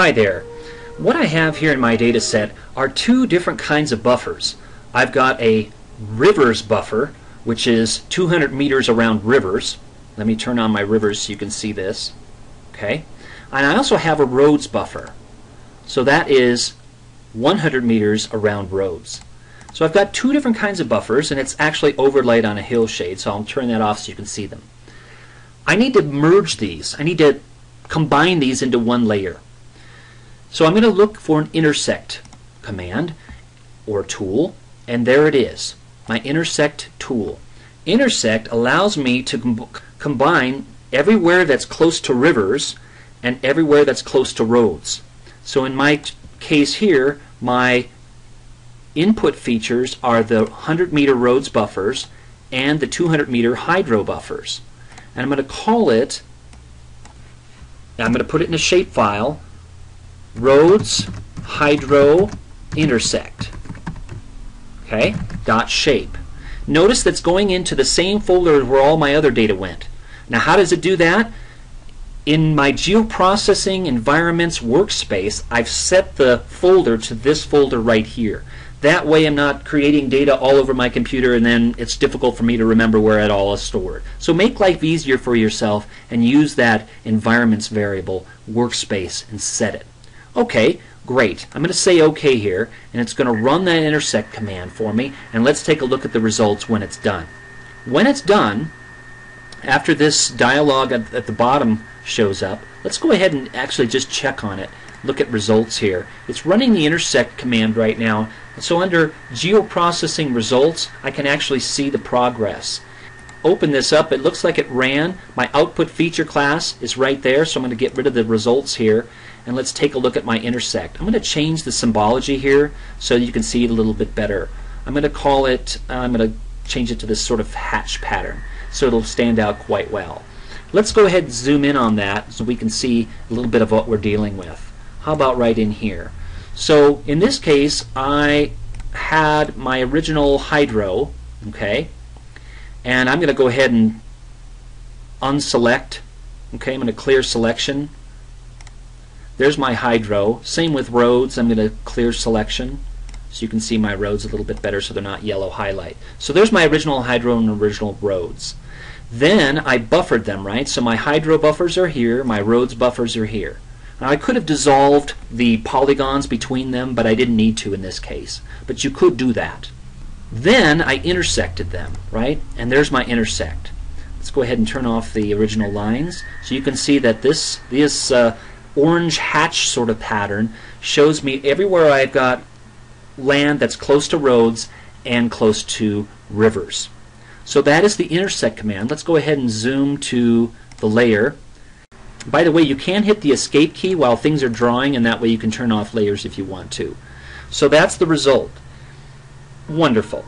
Hi there. What I have here in my data set are two different kinds of buffers. I've got a rivers buffer, which is 200 meters around rivers. Let me turn on my rivers so you can see this. Okay. And I also have a roads buffer. So that is 100 meters around roads. So I've got two different kinds of buffers, and it's actually overlaid on a hillshade, so I'll turn that off so you can see them. I need to merge these. I need to combine these into one layer. So I'm going to look for an intersect command or tool, and there it is, my intersect tool. Intersect allows me to com combine everywhere that's close to rivers and everywhere that's close to roads. So in my case here, my input features are the 100 meter roads buffers and the 200 meter hydro buffers. And I'm going to call it, I'm going to put it in a shapefile, roads hydro intersect. Okay, dot shape. Notice that's going into the same folder where all my other data went. Now how does it do that? In my geoprocessing environments workspace, I've set the folder to this folder right here. That way I'm not creating data all over my computer and then it's difficult for me to remember where it all is stored. So make life easier for yourself and use that environments variable workspace and set it. Okay, great. I'm going to say OK here and it's going to run that intersect command for me and let's take a look at the results when it's done. When it's done, after this dialog at, at the bottom shows up, let's go ahead and actually just check on it look at results here. It's running the intersect command right now. So under geoprocessing results, I can actually see the progress. Open this up. It looks like it ran. My output feature class is right there, so I'm going to get rid of the results here. And let's take a look at my intersect. I'm going to change the symbology here so you can see it a little bit better. I'm going to call it, uh, I'm going to change it to this sort of hatch pattern so it'll stand out quite well. Let's go ahead and zoom in on that so we can see a little bit of what we're dealing with. How about right in here? So in this case, I had my original hydro, okay, and I'm going to go ahead and unselect, okay, I'm going to clear selection. There's my hydro. Same with roads, I'm going to clear selection so you can see my roads a little bit better so they're not yellow highlight. So there's my original hydro and original roads. Then I buffered them, right? So my hydro buffers are here, my roads buffers are here. Now I could have dissolved the polygons between them, but I didn't need to in this case. But you could do that. Then I intersected them, right? And there's my intersect. Let's go ahead and turn off the original lines. So you can see that this, this uh, orange hatch sort of pattern shows me everywhere I've got land that's close to roads and close to rivers. So that is the intersect command. Let's go ahead and zoom to the layer by the way, you can hit the escape key while things are drawing, and that way you can turn off layers if you want to. So that's the result. Wonderful.